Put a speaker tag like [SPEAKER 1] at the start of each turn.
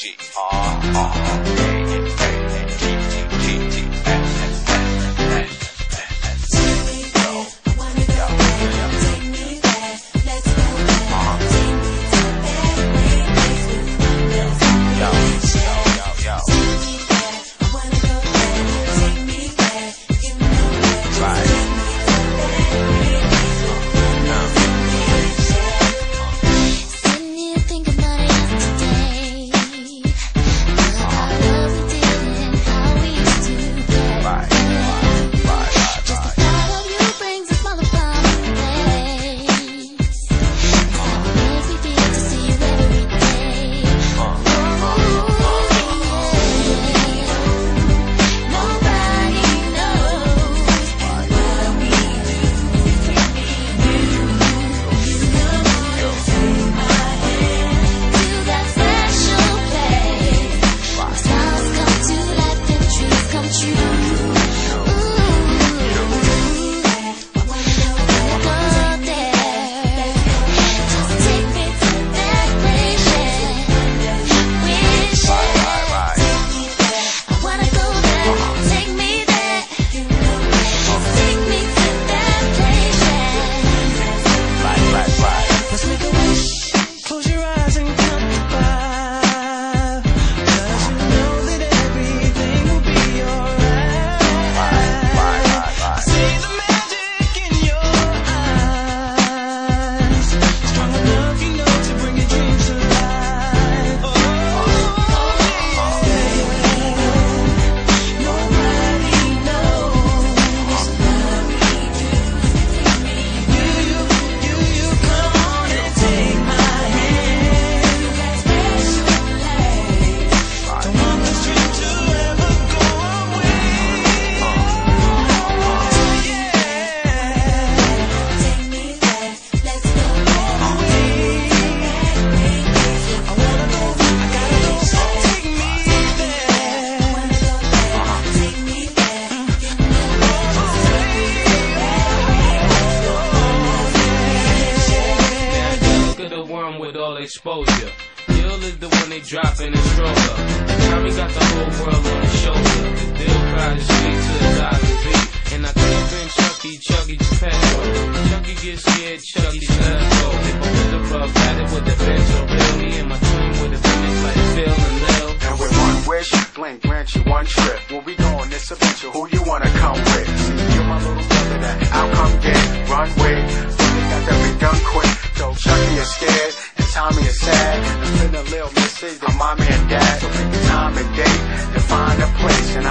[SPEAKER 1] R
[SPEAKER 2] exposure. Ill is the one they drop in the stroller. Tommy got the whole world on his shoulder. The deal crowd is straight to the diving beat. And I could have been Chuckie, Chuckie just. Chuckie gets scared, Chuckie just let go. If I was the rub, got it with the bench or Bill. Me and my twin with the finish like Phil and Lil.
[SPEAKER 3] And with one wish, blink, grant you one trip. When we go on this adventure, who you wanna come with? See, you're my little brother that I'll come get, run with. They got that big gun quick. So Chuckie is scared, and Tommy is sad. And Phil and Lil misses their mommy and dad. So pick a time and date, and find a place. And